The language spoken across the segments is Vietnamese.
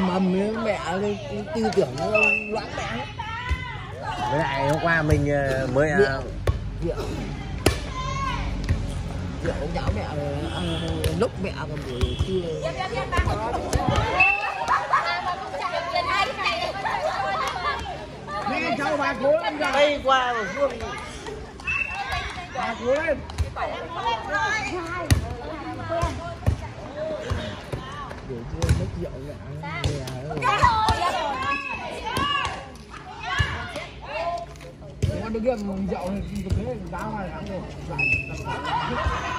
mầm mẹ tư tưởng loãng mẹ với lại hôm qua mình ờ, mới à, rượu. Rượu. Nháo mẹ ờ, lúc mẹ còn buổi trưa Mẹ cháu bà cố lên rồi qua Bà cố lên trưa mất rượu đứng gần rượu thì thế đá ngoài thắng rồi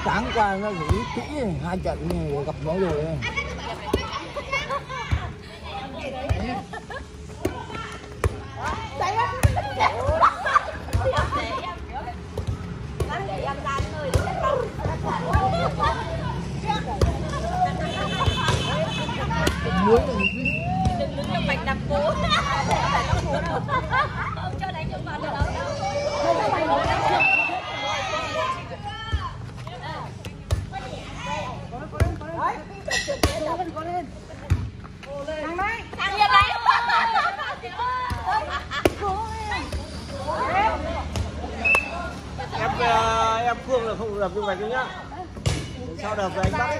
Sáng qua nó gửi kỹ hai trận này gặp nó rồi muối là đừng đứng trong mạch đập cố không cho đánh cho bạn đâu em ờ, em Phương là không đập như vậy nhá. Sao đập là anh bắt